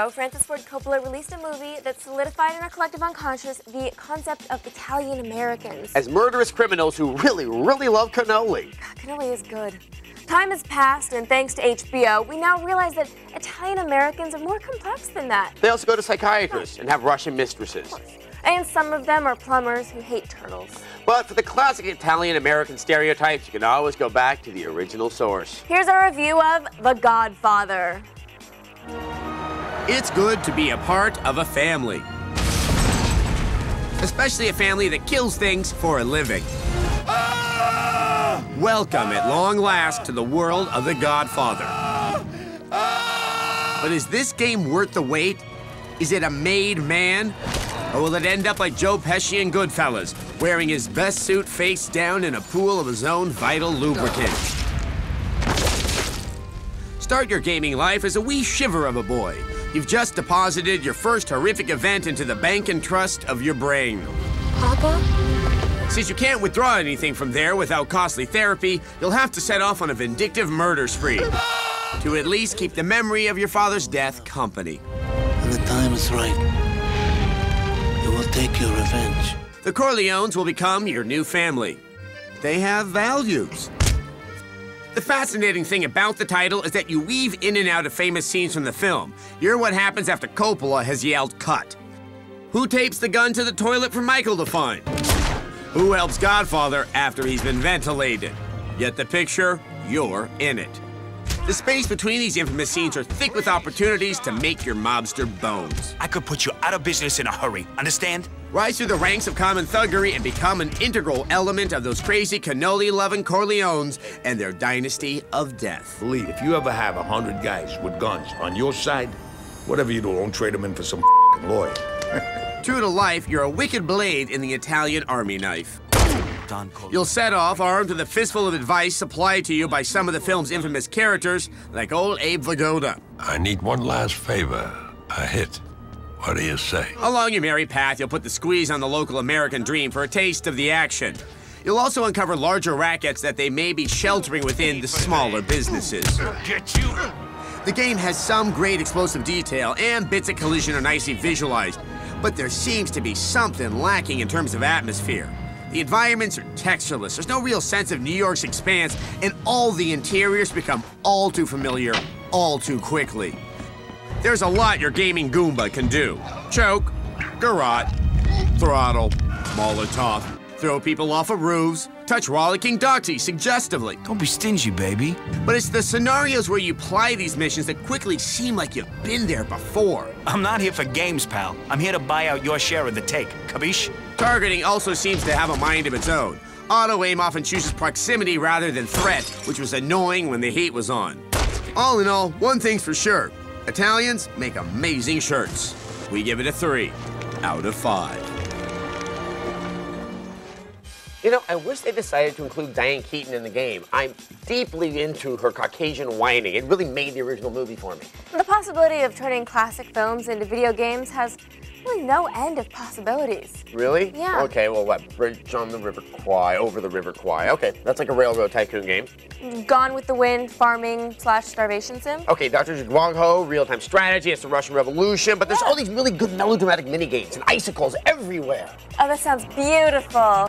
ago, Francis Ford Coppola released a movie that solidified in our collective unconscious the concept of Italian Americans. As murderous criminals who really, really love cannoli. Cannoli is good. Time has passed, and thanks to HBO, we now realize that Italian Americans are more complex than that. They also go to psychiatrists and have Russian mistresses. And some of them are plumbers who hate turtles. But for the classic Italian American stereotypes, you can always go back to the original source. Here's our review of The Godfather. It's good to be a part of a family. Especially a family that kills things for a living. Welcome at long last to the world of The Godfather. But is this game worth the wait? Is it a made man? Or will it end up like Joe Pesci in Goodfellas, wearing his best suit face down in a pool of his own vital lubricant? Start your gaming life as a wee shiver of a boy. You've just deposited your first horrific event into the bank and trust of your brain. Papa? Since you can't withdraw anything from there without costly therapy, you'll have to set off on a vindictive murder spree. to at least keep the memory of your father's death company. When the time is right, you will take your revenge. The Corleones will become your new family. They have values. The fascinating thing about the title is that you weave in and out of famous scenes from the film. You're what happens after Coppola has yelled cut. Who tapes the gun to the toilet for Michael to find? Who helps Godfather after he's been ventilated? Get the picture? You're in it. The space between these infamous scenes are thick with opportunities to make your mobster bones. I could put you out of business in a hurry, understand? Rise through the ranks of common thuggery and become an integral element of those crazy cannoli-loving Corleones and their dynasty of death. Believe, if you ever have a hundred guys with guns on your side, whatever you do, don't trade them in for some lawyer. True to life, you're a wicked blade in the Italian army knife. Don Cole. You'll set off armed with a fistful of advice supplied to you by some of the film's infamous characters, like old Abe Vigoda. I need one last favor. A hit. What do you say? Along your merry path, you'll put the squeeze on the local American dream for a taste of the action. You'll also uncover larger rackets that they may be sheltering within the smaller businesses. Get you. The game has some great explosive detail, and bits of collision are nicely visualized, but there seems to be something lacking in terms of atmosphere. The environments are textureless, there's no real sense of New York's expanse, and all the interiors become all too familiar all too quickly. There's a lot your gaming Goomba can do. Choke, garrote, throttle, Molotov, throw people off of roofs, touch rollicking Doxy suggestively. Don't be stingy, baby. But it's the scenarios where you ply these missions that quickly seem like you've been there before. I'm not here for games, pal. I'm here to buy out your share of the take. Kabish? Targeting also seems to have a mind of its own. Auto aim often chooses proximity rather than threat, which was annoying when the heat was on. All in all, one thing's for sure Italians make amazing shirts. We give it a three out of five. You know, I wish they decided to include Diane Keaton in the game. I'm deeply into her Caucasian whining. It really made the original movie for me. The possibility of turning classic films into video games has really no end of possibilities. Really? Yeah. Okay, well, what? Bridge on the River Kwai, over the River Kwai. Okay, that's like a railroad tycoon game. Gone with the Wind, farming slash starvation sim. Okay, Dr. Zhivago, real-time strategy, it's the Russian Revolution, but there's all these really good melodramatic mini games and icicles everywhere. Oh, that sounds beautiful.